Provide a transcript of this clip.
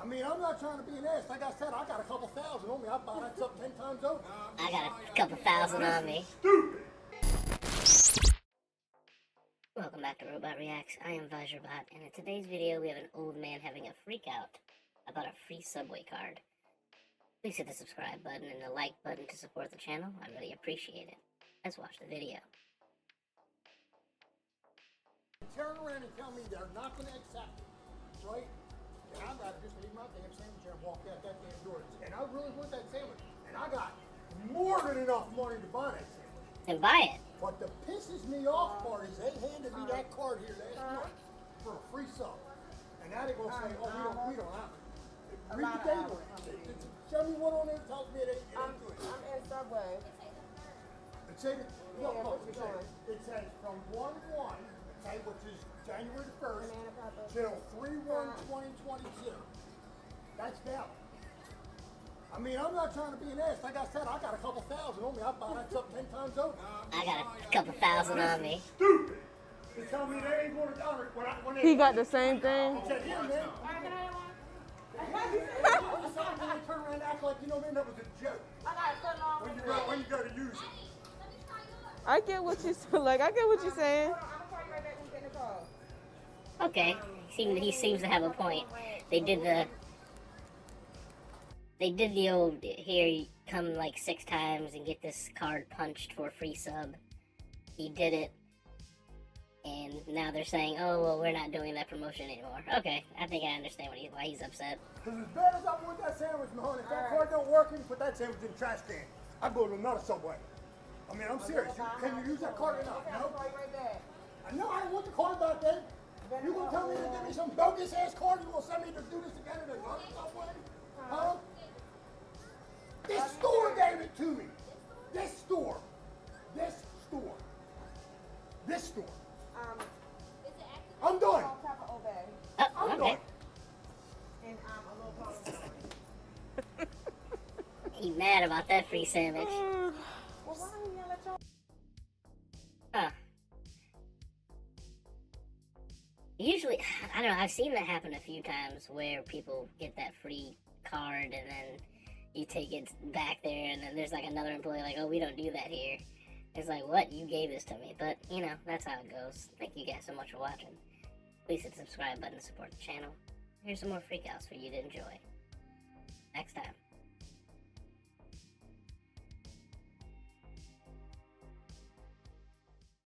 I mean, I'm not trying to be an ass. Like I said, I got a couple thousand on me. I buy that stuff ten times over. I got a couple thousand on me. Stupid. Welcome back to Robot Reacts. I am Vizorbot, and in today's video, we have an old man having a freak out about a free subway card. Please hit the subscribe button and the like button to support the channel. I really appreciate it. Let's watch the video. Turn around and tell me they're not going to accept it, right? And I'd rather just leave my damn sandwich and walk out that damn door. And I really want that sandwich. And I got more than enough money to buy that sandwich. And buy it. But the pisses me off part is they handed me that card here last uh-huh. month for a free sub. And now they're gonna say, oh, we don't, we don't have it. Read the date on it. Show me what on there tells me it ain't, it I'm, ain't good. I'm in Subway. It says, no, Yeah, no, it you says, it says from one one, okay, which is January the first, Banana pepper. till three one twenty twenty-two. That's valid. I mean, I'm not trying to be an ass. Like I said, I got a couple thousand on me. I buy that stuff ten times over. I got a couple thousand on me. Stupid. They tell me they ain't going to honor when I, when they. He got the same thing. Said, here, man. All the time when they turn around and act like, you know, man, that was a joke. I got something on When you go, when you go to use it. I get what you like. I get what you're saying. I'm gonna call you right back when you get in the car. Okay. Seem, he seems to have a point. They did the. They did the old here you come like six times and get this card punched for a free sub. He did it. And now they're saying, oh, well, we're not doing that promotion anymore. Okay, I think I understand what he, why he's upset. Because as bad as I want that sandwich, man, if that card don't work, you put that sandwich in the trash can. I go to another Subway. I mean, I'm serious. Can you use that card or not? I'll No? call you right back. I know I want the card back then. You gonna tell me to give me some bogus ass card? You gonna send me to do this again in another Subway? Huh? This store gave it to me. This store. This store. This store. Um, I'm done. salt, pepper, obey. Oh, I'm okay. done. And um, a little pepper. He mad about that free sandwich. Usually, I don't know, I've seen that happen a few times where people get that free card and then you take it back there and then there's like another employee like, oh, we don't do that here. It's like, what? You gave this to me. But, you know, that's how it goes. Thank you guys so much for watching. Please hit the subscribe button to support the channel. Here's some more freakouts for you to enjoy. Next time.